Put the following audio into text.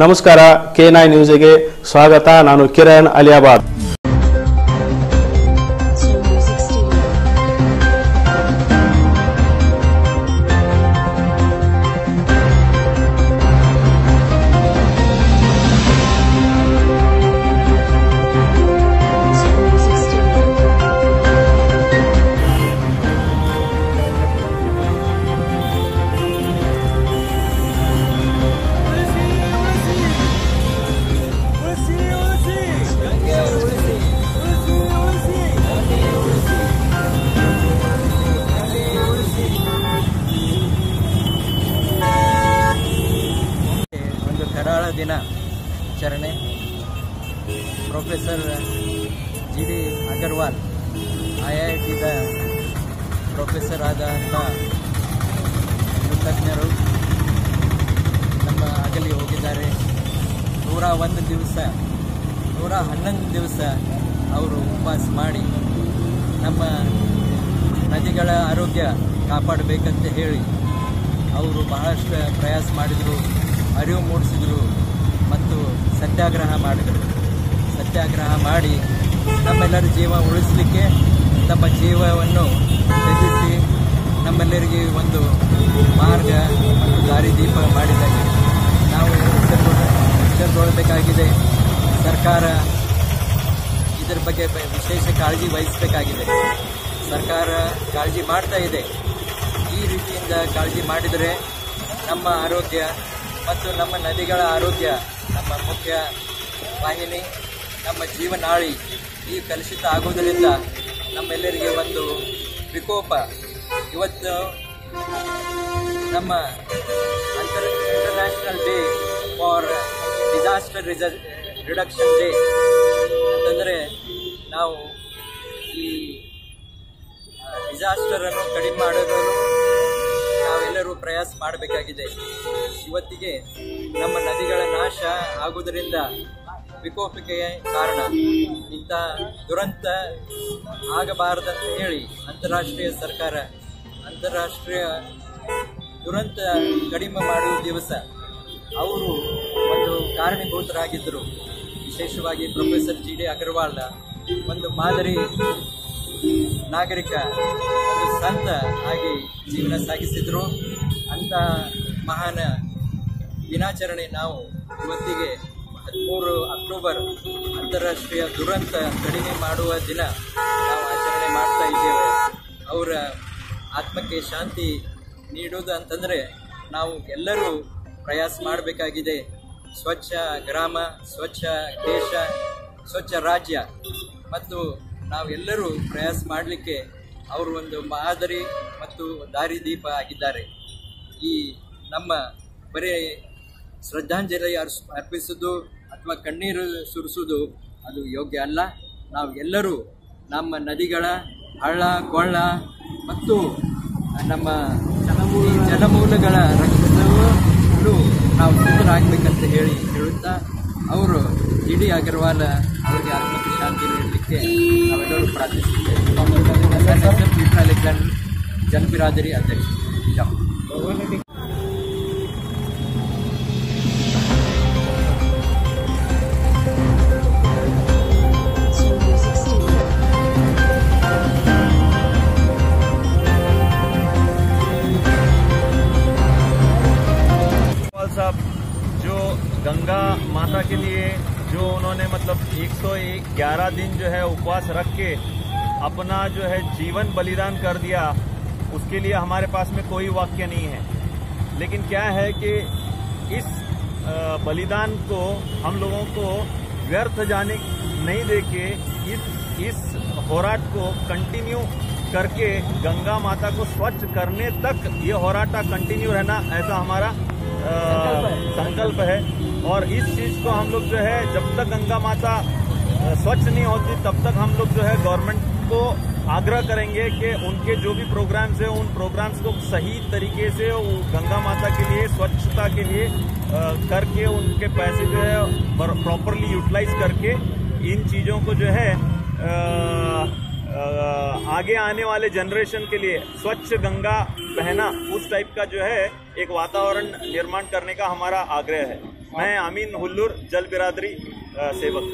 ನಮಸ್ಕಾರ K nine ನ್ಯೂಸ್ಗೆ ಸ್ವಾಗತ. ನಾನು ಕಿರಣ್ ಅಲಿಯಾಬಾದ್. ದಿನ ಆಚರಣೆ professor G D Agarwal I I ಟಿದ professor ಆದಂಥ ಕೃತಜ್ಞರು ನಮ್ಮ ಅಗಲಿ ಹೋಗಿದ್ದಾರೆ. ನೂರ ಒಂದು ದಿವಸ, ನೂರ ಹನ್ನೊಂದು ದಿವಸ ಅವರು ಉಪವಾಸ ಮಾಡಿ ನಮ್ಮ ನದಿಗಳ ಆರೋಗ್ಯ ಕಾಪಾಡಬೇಕಂತ ಹೇಳಿ ಅವರು ಬಹಳಷ್ಟು ಪ್ರಯಾಸ ಮಾಡಿದರು, ಅರಿವು ಮೂಡಿಸಿದರು. ಮತ್ತು ಸತ್ಯಾಗ್ರಹ ಮಾಡಿದರು. ಸತ್ಯಾಗ್ರಹ ಮಾಡಿ ನಮ್ಮೆಲ್ಲರ ಜೀವ ಉಳಿಸಲಿಕ್ಕೆ ತಮ್ಮ ಜೀವವನ್ನು ತ್ಯಜಿಸಿ ನಮ್ಮೆಲ್ಲರಿಗೆ ಒಂದು ಮಾರ್ಗ ಮತ್ತು ದಾರಿದೀಪ ಮಾಡಿದ್ದಾರೆ. ನಾವು ಎಚ್ಚರಗೊಳ್ಳ ಎಚ್ಚರಗೊಳ್ಳಬೇಕಾಗಿದೆ ಸರ್ಕಾರ ಇದರ ಬಗ್ಗೆ ವಿಶೇಷ ಕಾಳಜಿ ವಹಿಸಬೇಕಾಗಿದೆ. ಸರ್ಕಾರ ಕಾಳಜಿ ಮಾಡ್ತಾ ಇದೆ. ಈ ರೀತಿಯಿಂದ ಕಾಳಜಿ ಮಾಡಿದರೆ ನಮ್ಮ ಆರೋಗ್ಯ ಮತ್ತು ನಮ್ಮ ನದಿಗಳ ಆರೋಗ್ಯ ನಮ್ಮ ಮುಖ್ಯ ವಾಹಿನಿ, ನಮ್ಮ ಜೀವನಾಳಿ ಈ ಕಲುಷಿತ ಆಗುವುದರಿಂದ ನಮ್ಮೆಲ್ಲರಿಗೆ ಒಂದು ವಿಕೋಪ. ಇವತ್ತು ನಮ್ಮ ಅಂತರ್ international day for disaster reduction day ಅಂತಂದರೆ ನಾವು ಈ ಡಿಸಾಸ್ಟರನ್ನು ಕಡಿಮೆ ನಾವೆಲ್ಲರೂ ಪ್ರಯಾಸ ಮಾಡಬೇಕಾಗಿದೆ. ಇವತ್ತಿಗೆ ನಮ್ಮ ನದಿಗಳ ನಾಶ ಆಗುವುದರಿಂದ ವಿಕೋಪಕ್ಕೆ ಕಾರಣ. ಇಂಥ ದುರಂತ ಆಗಬಾರದಂತ ಹೇಳಿ ಅಂತಾರಾಷ್ಟ್ರೀಯ ಸರ್ಕಾರ ಅಂತಾರಾಷ್ಟ್ರೀಯ ದುರಂತ ಕಡಿಮೆ ಮಾಡುವ ದಿವಸ ಅವರು ಒಂದು ಕಾರಣೀಭೂತರಾಗಿದ್ದರು. ವಿಶೇಷವಾಗಿ ಪ್ರೊಫೆಸರ್ ಜಿ ಡಿ ಅಗರ್ವಾಲ್ ಒಂದು ಮಾದರಿ ನಾಗರಿಕ, ಒಂದು ಸಂತ ಆಗಿ ಜೀವನ ಸಾಗಿಸಿದ್ರು. ಅಂತ ಮಹಾನ್ ದಿನಾಚರಣೆ ನಾವು ಇವತ್ತಿಗೆ ಹದಿಮೂರು ಅಕ್ಟೋಬರ್ ಅಂತಾರಾಷ್ಟ್ರೀಯ ದುರಂತ ಕಡಿಮೆ ಮಾಡುವ ದಿನ ನಾವು ಆಚರಣೆ ಮಾಡ್ತಾ ಇದ್ದೇವೆ. ಅವರ ಆತ್ಮಕ್ಕೆ ಶಾಂತಿ ನೀಡುವುದು ಅಂತಂದರೆ ನಾವು ಎಲ್ಲರೂ ಪ್ರಯಾಸ ಮಾಡಬೇಕಾಗಿದೆ. ಸ್ವಚ್ಛ ಗ್ರಾಮ, ಸ್ವಚ್ಛ ದೇಶ, ಸ್ವಚ್ಛ ರಾಜ್ಯ. ಮತ್ತು ನಾವೆಲ್ಲರೂ ಪ್ರಯಾಸ ಮಾಡಲಿಕ್ಕೆ ಅವರು ಒಂದು ಮಾದರಿ ಮತ್ತು ದಾರಿದೀಪ ಆಗಿದ್ದಾರೆ ಈ ನಮ್ಮ ಬರೀ ಶ್ರದ್ಧಾಂಜಲಿ ಅರ್ಸ್, ಅರ್ಪಿಸೋದು ಅಥವಾ ಕಣ್ಣೀರು ಸುರಿಸೋದು ಅದು ಯೋಗ್ಯ ಅಲ್ಲ. ನಾವು ಎಲ್ಲರೂ ನಮ್ಮ ನದಿಗಳ ಹಳ್ಳ, ಕೊಳ್ಳ ಮತ್ತು ನಮ್ಮ ಜಲಮೂಲ ಜಲಮೂಲಗಳ ರಕ್ಷಣೆಗಳು ನಾವು ಸಿದ್ಧರಾಗಬೇಕಂತ ಹೇಳಿ ಹೇಳುತ್ತಾ, ಅವರು ಇಡಿ ಅಗರ್ವಾಲ್ ಅವರಿಗೆ ಆತ್ಮಕ್ಕೆ ಶಾಂತಿ ನೀಡಲಿಕ್ಕೆ ನಾವೆಲ್ಲರೂ ಪ್ರಾರ್ಥಿಸುತ್ತೇವೆ. ಜನಬಿರಾದರಿ ಅಧ್ಯಕ್ಷ साहब, जो गंगा माता के लिए जो उन्होंने मतलब 111 दिन जो है उपवास रख के अपना जो है जीवन बलिदान कर दिया उसके लिए हमारे पास में कोई वाक्य नहीं है। लेकिन क्या है कि इस बलिदान को हम लोगों को व्यर्थ जाने नहीं देके इस इस होराट को कंटिन्यू करके गंगा माता को स्वच्छ करने तक ये होराटा कंटिन्यू रहना ऐसा हमारा संकल्प है। और इस चीज़ को हम लोग जो है जब तक गंगा माता स्वच्छ नहीं होती तब तक हम लोग जो है गवर्नमेंट को आग्रह करेंगे कि उनके जो भी प्रोग्राम्स हैं, उन प्रोग्राम्स को सही तरीके से गंगा माता के लिए, स्वच्छता के लिए करके उनके पैसे जो है प्रॉपरली यूटिलाइज करके इन चीज़ों को जो है आगे आने वाले जनरेशन के लिए स्वच्छ गंगा बहना, उस टाइप का जो है, एक वातावरण निर्माण करने का हमारा आग्रह है। मैं अमीन हुल्लूर, जल बिरादरी सेवक।